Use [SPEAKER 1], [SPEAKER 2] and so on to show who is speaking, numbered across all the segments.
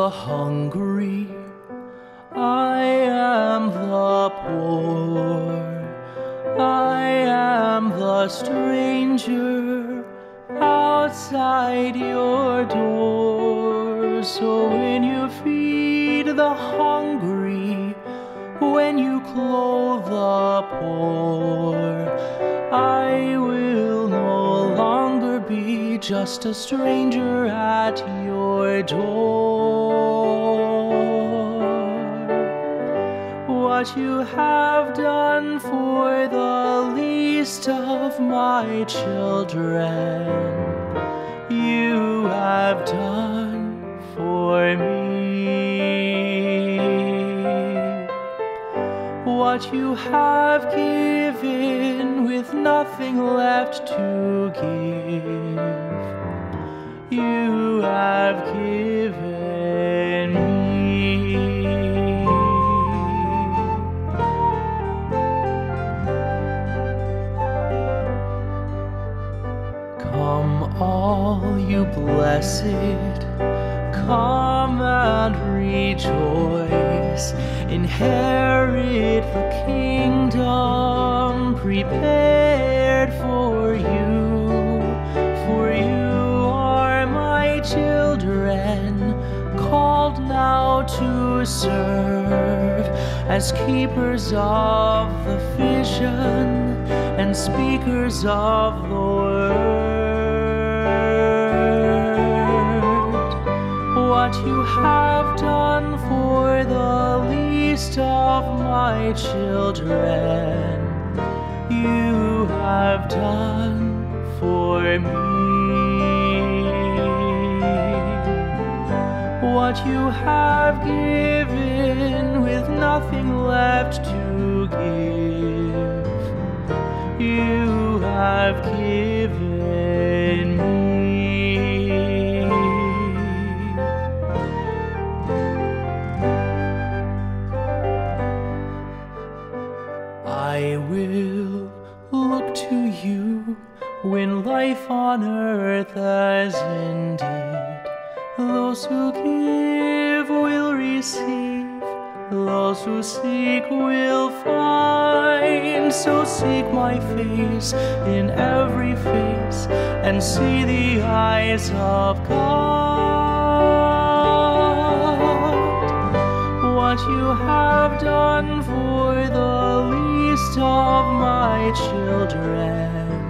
[SPEAKER 1] the hungry, I am the poor, I am the stranger outside your door. So when you feed the hungry, when you clothe the poor, I will no longer be just a stranger door. What you have done for the least of my children, you have done for me. What you have given with nothing left to give, you have you blessed, come and rejoice. Inherit the kingdom prepared for you. For you are my children, called now to serve as keepers of the vision and speakers of the word. What you have done for the least of my children, you have done for me. What you have given with nothing left to give, you have given life on earth has ended. Those who give will receive, those who seek will find. So seek my face in every face and see the eyes of God. What you have done for the least of my children,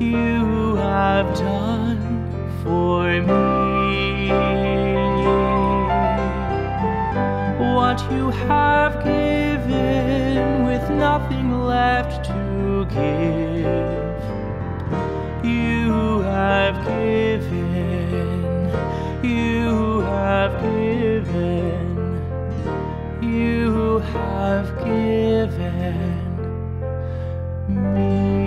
[SPEAKER 1] you have done for me. What you have given with nothing left to give, you have given, you have given, you have given me.